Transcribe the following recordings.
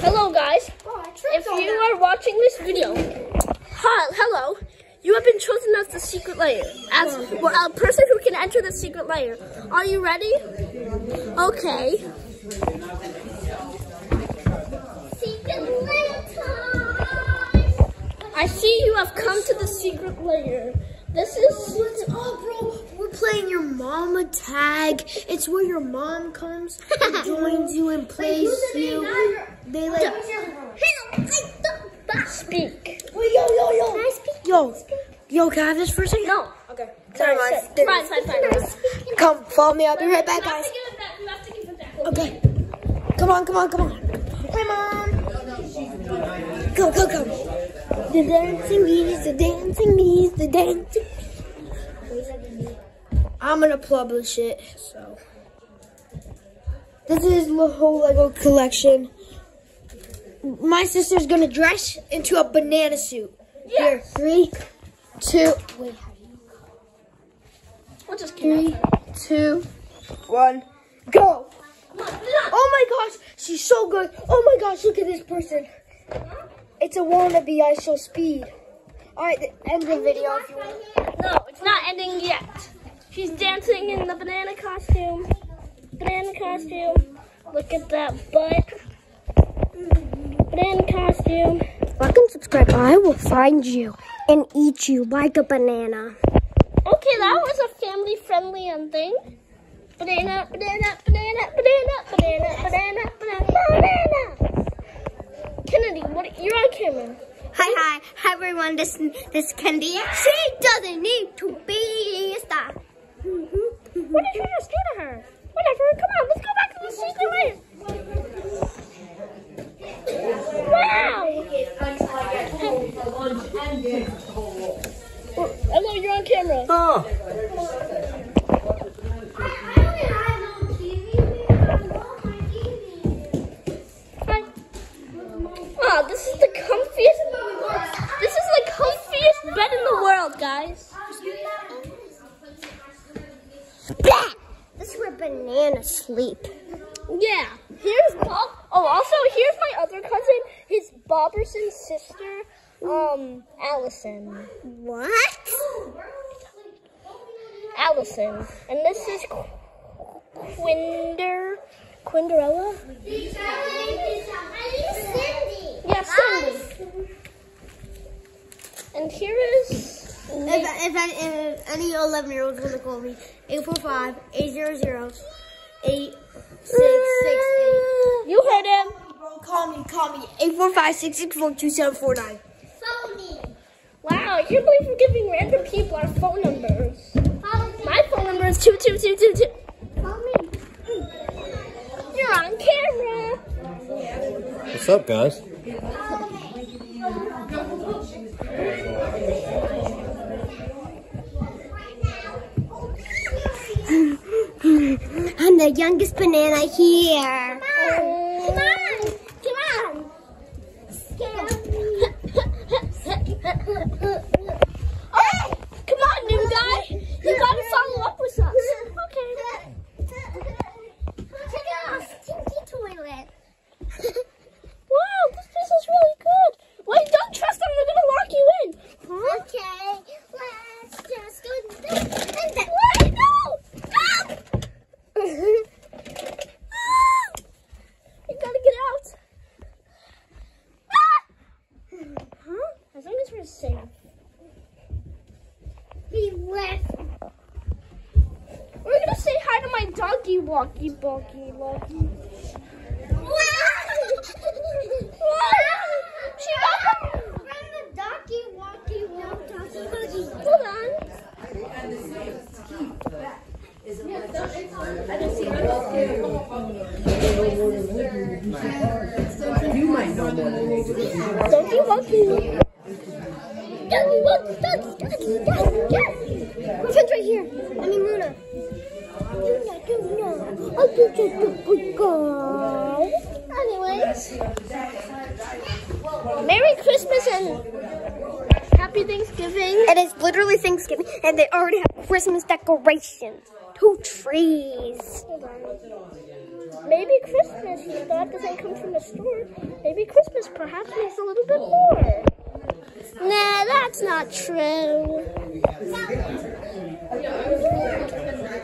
Hello, guys. Oh, if you are watching this video, hi, hello. You have been chosen as the secret lair, as well, a person who can enter the secret lair. Are you ready? Okay. Secret lair time. I see you have come to the secret lair. This is. What's up, oh, bro? We're playing your mama tag. It's where your mom comes and joins you and plays you. They like. Speak. Wait, yo, yo, yo. Can I speak? Yo, yo, can I have this for a second? No. Okay. Sorry, sit. Fine, fine, fine. Come, follow me. I'll be right back, guys. to give it back. You have to give it back. Okay. Come on, come on, come on. Come on. Go, go, go. The dancing bees, the dancing bees, the dancing. I'm gonna publish it, so. This is the whole Lego collection. My sister's gonna dress into a banana suit. Here, three, two, wait, We'll just three, two, one, go. Oh my gosh, she's so good. Oh my gosh, look at this person. It's a wannabe IShowSpeed. Alright, end the video if you want. No, it's not ending yet. She's dancing in the banana costume. Banana costume. Look at that butt. Banana costume. Like and subscribe. I will find you and eat you like a banana. Okay, that was a family friendly ending. Banana, banana, banana, banana, banana, banana, banana, banana. Kennedy, what? You're on camera. Hi, hi, hi everyone. This this Candy. She doesn't need to be a star. What did you just do to her? Whatever. Come on, let's go back to the lair. Wow. Hello, you're on camera. Oh, Hi. Wow, this is the comfiest. This is the comfiest bed in the world, guys. This is where bananas sleep. Yeah. Here's Bob. Oh, also here's my other cousin. His Boberson's sister, um, Allison. What? Allison. And this is Quinder. Quinderella? Yeah, Cindy. And here is. If, if, if any 11 year olds want to call me, 845 800 8668. You heard him. Call me, call me. 845 664 2749. Wow, I can't believe we're giving random people our phone numbers. My phone number is 22222. You're on camera. what's up, guys? I'm the youngest banana here. Come on. Come on. oh, come on, new guy. You gotta follow up with us. Okay. Check it out, stinky toilet. Wow, this place is really good. Wait, don't trust them. They're gonna lock you in. Okay, let's just go. And then, Wait, no. Stop. You gotta get out. Ah! Huh? As long as we're safe. he left. We're gonna say hi to my doggy walkie walkie walkie. She got them. From donkey walkie Merry Christmas and Happy Thanksgiving. It is literally Thanksgiving, and they already have Christmas decorations. Two trees. Maybe Christmas, you thought doesn't come from the store. Maybe Christmas perhaps needs a little bit more. Nah, that's not true.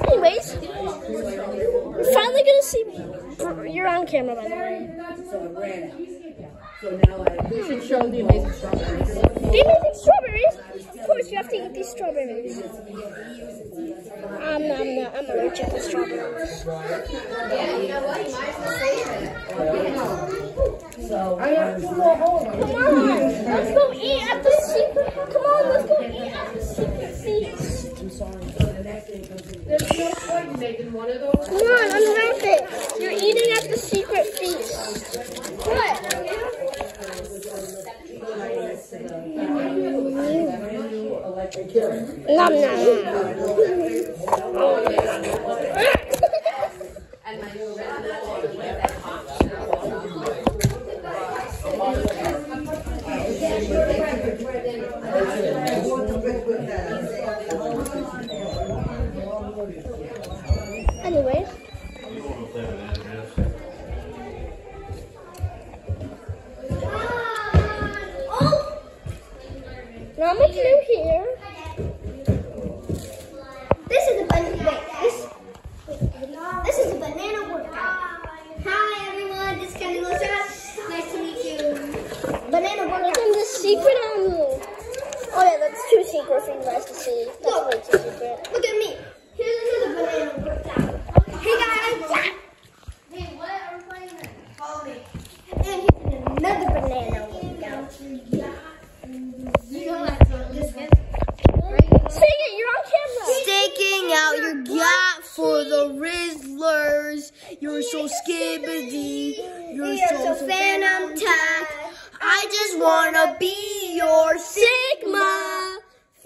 Anyways, we're finally gonna see. You're on camera, by the way. Hmm. You should show the amazing strawberries. The amazing strawberries. Of course, you have to eat these strawberries. I'm not. I'm, not, I'm allergic to strawberries. Come on, let's go eat at the secret. Come on, let's go eat at the secret feast. There's no point in making one of those. Come on, unwrap it. You're eating at the secret feast. What? Nom Anyways. Not much new here. This is a banana. Wait, this. This is a banana workout. Hi everyone, this is Kenny Lozada. Nice to meet you. Banana Look workout. in the secret on the. Oh yeah, that's too secret for you guys to see. That's way too secret. Look at me. Here's another banana. Hey guys. Hey, what are we playing then? Follow me. And here's another banana workout. You know that song. This one. Sing it, you're on camera. Sticking out your gyat for the Rizzlers. You're so skibidi. You're so, so fanum tack. I just wanna be your Sigma.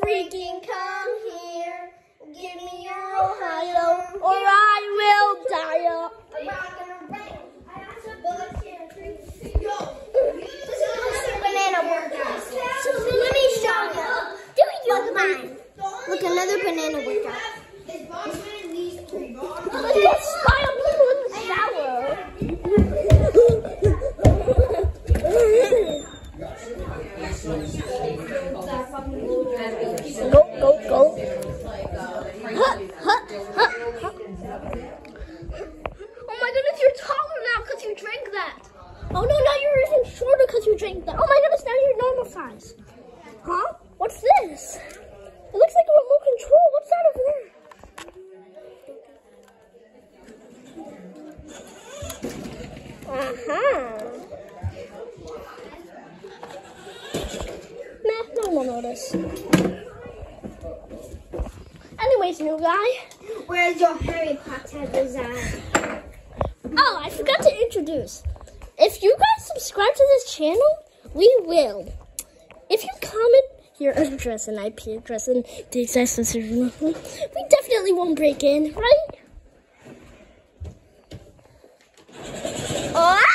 Freaking come here. Give me your Ohio, or I will die. Guy. Where's your Harry Potter design? Oh, I forgot to introduce. If you guys subscribe to this channel, we will. If you comment your address and IP address and the exact decision, we definitely won't break in, right? Oh!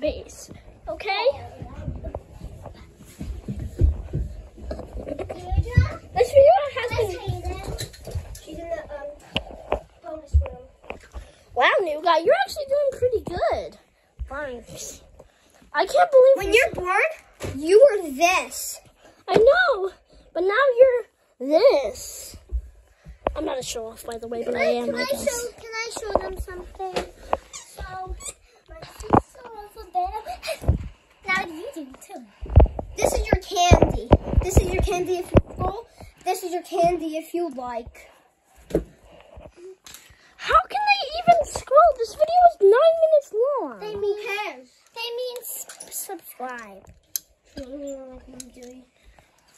Base. Okay? This video has been. She's in the um, bonus room. Wow, new guy, you're actually doing pretty good. Thanks. I can't believe When you're bored, you are this. I know, but now you're this. I'm not a show off, by the way, but I am, I guess. show, can I show them something? So, also. Now you do too. This is your candy. This is your candy if you're full. This is your candy if you like. How can they even scroll? This video is nine minutes long. They mean cares. They mean subscribe.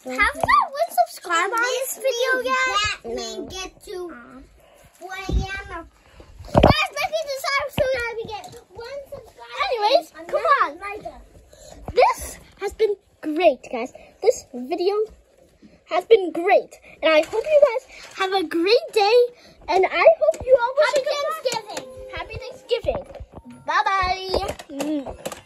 Have you one subscribe on this video yet? That we get to uh-huh. one am. great, guys. This video has been great. And I hope you guys have a great day. And I hope you all wish Happy Thanksgiving. Happy Thanksgiving. Bye-bye. Mm.